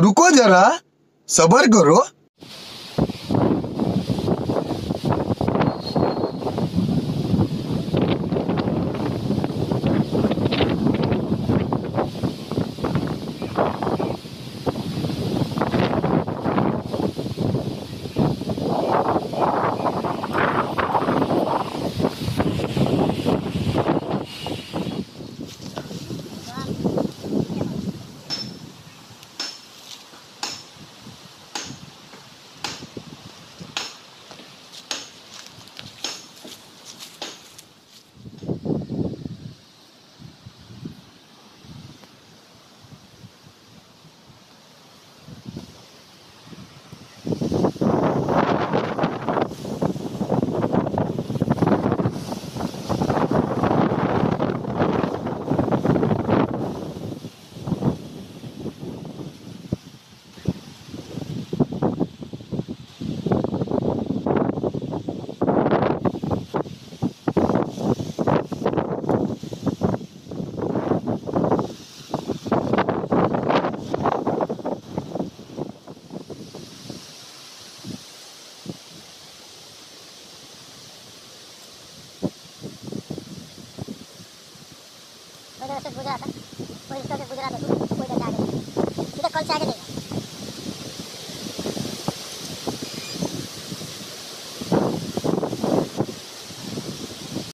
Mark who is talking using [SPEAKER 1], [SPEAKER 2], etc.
[SPEAKER 1] रुको जरा सबर करो।
[SPEAKER 2] रास्ते से गुजरा था। कोई से गुजरा था कोई इधर आगे कल से आगे नहीं